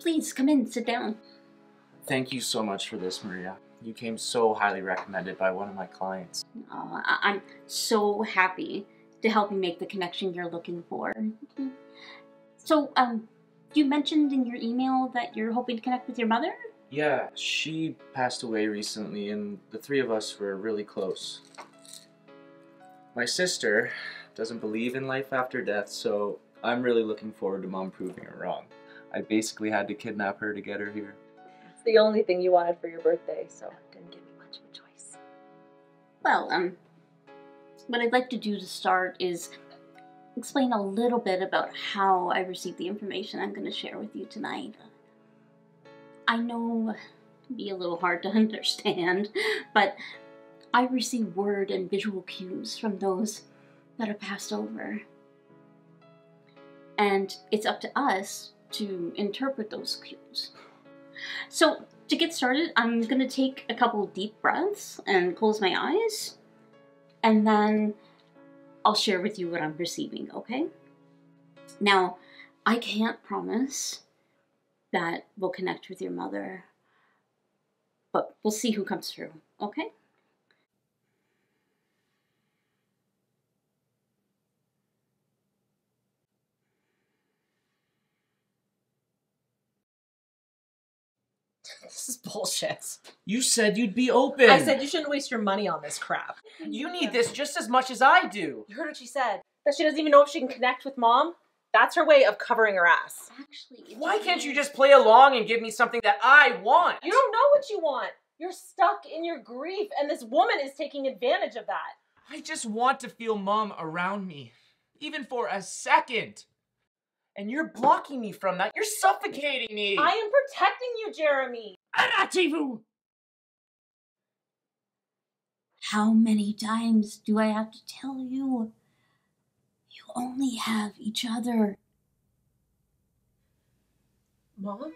Please come in, sit down. Thank you so much for this, Maria. You came so highly recommended by one of my clients. Oh, I- I'm so happy to help you make the connection you're looking for. So, um, you mentioned in your email that you're hoping to connect with your mother? Yeah, she passed away recently, and the three of us were really close. My sister doesn't believe in life after death, so I'm really looking forward to mom proving her wrong. I basically had to kidnap her to get her here. It's the only thing you wanted for your birthday, so it didn't give me much of a choice. Well, um, what I'd like to do to start is explain a little bit about how I received the information I'm going to share with you tonight. I know it can be a little hard to understand, but I receive word and visual cues from those that are passed over. And it's up to us to interpret those cues. So, to get started, I'm going to take a couple deep breaths and close my eyes and then I'll share with you what I'm receiving, okay? Now, I can't promise that we'll connect with your mother, but we'll see who comes through, okay? This is bullshit. You said you'd be open. I said you shouldn't waste your money on this crap. You need this just as much as I do. You heard what she said. That she doesn't even know if she can connect with mom. That's her way of covering her ass. Actually, Why can't you just play along and give me something that I want? You don't know what you want. You're stuck in your grief, and this woman is taking advantage of that. I just want to feel mom around me, even for a second. And you're blocking me from that. You're suffocating me. I am protecting you, Jeremy. Arativu! How many times do I have to tell you? You only have each other. Mom?